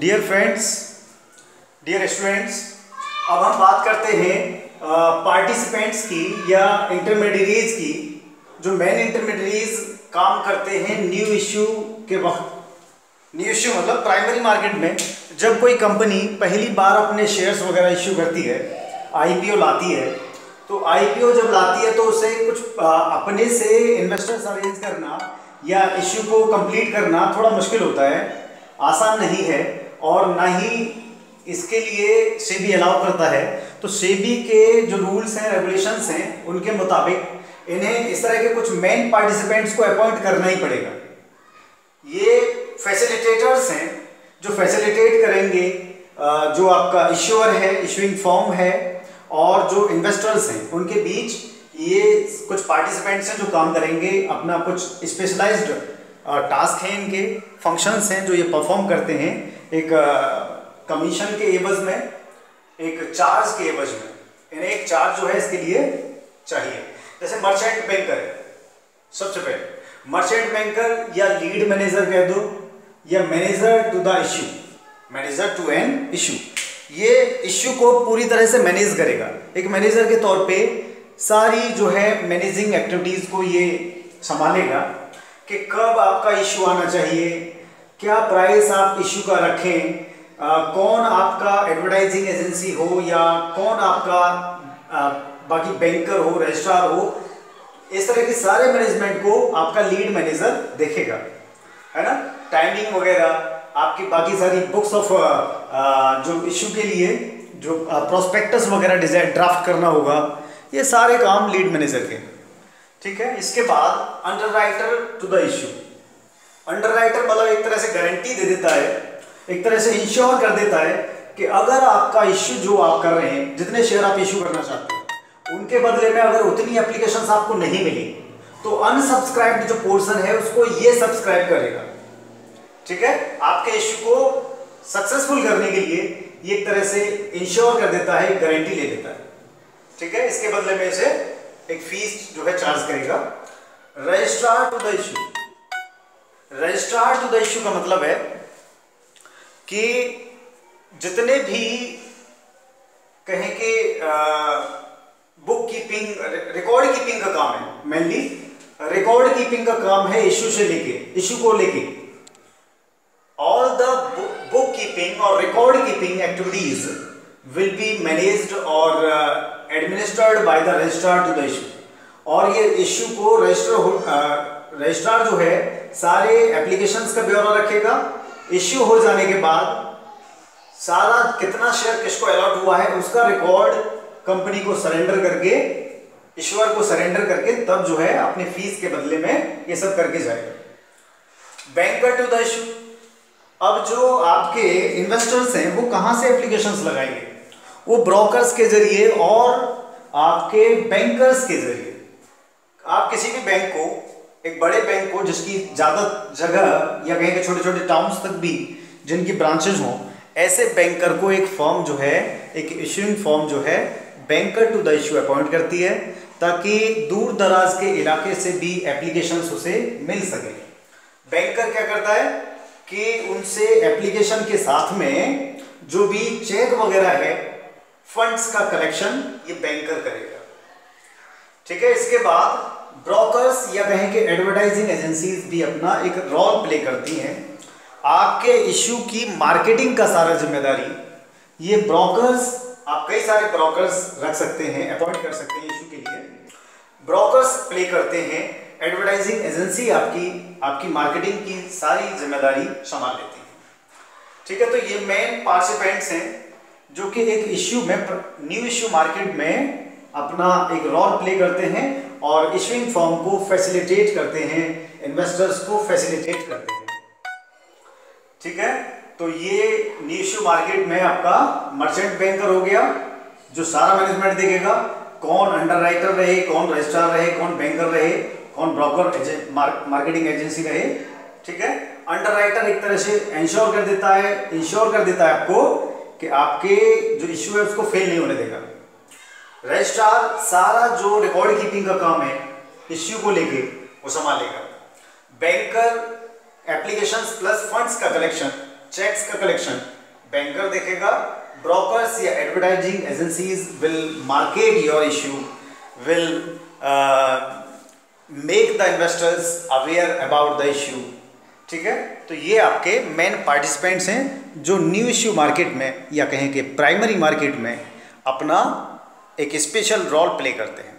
Dear friends dear students अब हम बात करते हैं पार्टिसिपेंट्स की या इंटरमीडिएरीज की, जो मेन इंटरमीडिएरीज काम करते हैं न्यू इश्यू के वक्त। न्यू इश्यू मतलब प्राइमरी मार्केट में जब कोई कंपनी पहली बार अपने शेयर्स वगैरह इश्यू करती है आईपीओ लाती है तो आईपीओ जब लाती है तो उसे कुछ अपने से इन्वेस्टर्स अरेंज करना या इश्यू को कंप्लीट करना थोड़ा मुश्किल होता है, आसान नहीं है। और ना ही इसके लिए सेबी अलाउ करता है। तो सेबी के जो रूल्स हैं रेगुलेशंस हैं, उनके मुताबिक इन्हें इस तरह के कुछ मेन पार्टिसिपेंट्स को अपॉइंट करना ही पड़ेगा। ये फैसिलिटेटर्स हैं, जो फैसिलिटेट करेंगे जो आपका इश्योर है इशुइंग फॉर्म है, और जो इन्वेस्टर्स हैं, उनके बीच ये कुछ पार्टिसिपेंट्स हैं जो काम करेंगे, अपना कुछ स्पेशलाइज्ड टास्क हैं इनके फ़ंक्शंस हैं जो ये परफॉर्म करते हैं। एक कमीशन के एवज में, एक चार्ज के एवज में। इन्हें एक चार्ज जो है इसके लिए चाहिए। जैसे मर्चेंट बैंकर सबसे पहले। मर्चेंट बैंकर या लीड मैनेजर कह दो, या manager to the issue manager to an issue ये इश्यू को पूरी तरह से मैनेज करेगा। एक मैनेजर के तौर पे सारी जो है मैनेजिंग एक्टिविटीज़ को ये संभालेगा। कि कब आपका इशू आना चाहिए क्या प्राइस आप इशू का रखें आ, कौन आपका एडवर्टाइजिंग एजेंसी हो या कौन आपका आ, बाकी बैंकर हो रजिस्ट्रार हो इस तरह के सारे मैनेजमेंट को आपका लीड मैनेजर देखेगा है ना? टाइमिंग वगैरह आपकी बाकी सारी बुक्स ऑफ़ जो इशू के लिए जो प्रोस्पेक्टस वगैरह डिज़ाइन ड्राफ्ट करना होगा ये सारे काम लीड मैनेजर के। ठीक है? इसके बाद underwriter to the issue underwriter मतलब एक तरह से गारंटी दे देता है, एक तरह से इंश्योर कर देता है कि अगर आपका इश्यू जो आप कर रहे हैं, जितने शेयर आप इश्यू करना चाहते हैं, उनके बदले में अगर उतनी एप्लीकेशन आपको नहीं मिली तो अनसब्सक्राइब्ड जो पोर्सन है, उसको ये सब्सक्राइब करेगा। ठीक है? आपके इश्यू को सक्सेसफुल करने के लिए ये एक तरह से इंश्योर कर देता है गारंटी ले देता है। ठीक है? इसके बदले में इसे एक फ़ीस जो है चार्ज करेगा। Registrar to the issue registrar to the issue का मतलब है कि जितने भी कहें कि बुक कीपिंग रिकॉर्ड कीपिंग का काम है मेनली रिकॉर्ड कीपिंग का काम है इश्यू से लेके इश्यू को लेके। ऑल द बुक कीपिंग और record keeping activities will be managed और administered by the registrar to the issue और ये इश्यू को रजिस्टर रजिस्ट्रार जो है, सारे एप्लीकेशंस का ब्यौरा रखेगा। इश्यू हो जाने के बाद सारा कितना शेयर किसको अलॉट हुआ है, उसका रिकॉर्ड कंपनी को सरेंडर करके ईश्वर को सरेंडर करके तब जो है अपने फ़ीस के बदले में ये सब करके जाएगा। बैंकर टू द इश्यू अब जो आपके इन्वेस्टर्स हैं, वो कहाँ से एप्लीकेशंस लगाएँगे? वो ब्रोकर्स के ज़रिए और आपके बैंकर्स के ज़रिए। आप किसी भी बैंक को, एक बड़े बैंक को जिसकी ज़्यादा जगह या कहीं के छोटे छोटे टाउन्स तक भी जिनकी ब्रांचेज हों, ऐसे बैंकर को एक फॉर्म जो है, एक इश्यूइंग फॉर्म जो है banker to the issue appoint करती है, ताकि दूर दराज के इलाके से भी एप्लीकेशन उसे मिल सके। बैंकर क्या करता है कि उनसे एप्लीकेशन के साथ में जो भी चेक वगैरह है फंड्स का कलेक्शन ये बैंकर करेगा। ठीक है, इसके बाद ब्रोकर्स या कहें कि एडवर्टाइजिंग एजेंसीज भी अपना एक रोल प्ले करती हैं। आपके इश्यू की मार्केटिंग का सारा ज़िम्मेदारी, ये ब्रोकर्स आप कई सारे ब्रोकर्स रख सकते हैं अपॉइंट कर सकते हैं इशू के लिए। ब्रोकर्स प्ले करते हैं एडवर्टाइजिंग एजेंसी आपकी आपकी मार्केटिंग की सारी ज़िम्मेदारी संभाल लेती है। ठीक है तो ये मेन पार्टिसिपेंट्स हैं। जो कि एक इश्यू में न्यू इश्यू मार्केट में अपना एक रोल प्ले करते हैं और इशुइंग फॉर्म को फैसिलिटेट करते हैं इन्वेस्टर्स को फैसिलिटेट करते हैं। ठीक है? तो ये न्यू इश्यू मार्केट में आपका मर्चेंट बैंकर हो गया, जो सारा मैनेजमेंट देखेगा। कौन अंडर राइटर रहे, कौन रजिस्ट्रार रहे, कौन बैंकर रहे, कौन ब्रोकर मार्केटिंग एजेंसी रहे। ठीक है? अंडर राइटर एक तरह से इंश्योर कर देता है इंश्योर कर देता है आपको कि आपके जो इश्यू है उसको फेल नहीं होने देगा। रजिस्ट्रार सारा जो रिकॉर्ड कीपिंग का काम है इश्यू को लेके वो संभालेगा। बैंकर एप्लीकेशन प्लस फंड्स का कलेक्शन चेक्स का कलेक्शन बैंकर देखेगा ब्रोकर्स या advertising agencies will market your issue will make the investors aware about the issue ठीक है? तो ये आपके मेन पार्टिसिपेंट्स हैं जो न्यू इश्यू मार्केट में या कहें कि प्राइमरी मार्केट में अपना एक स्पेशल रोल प्ले करते हैं।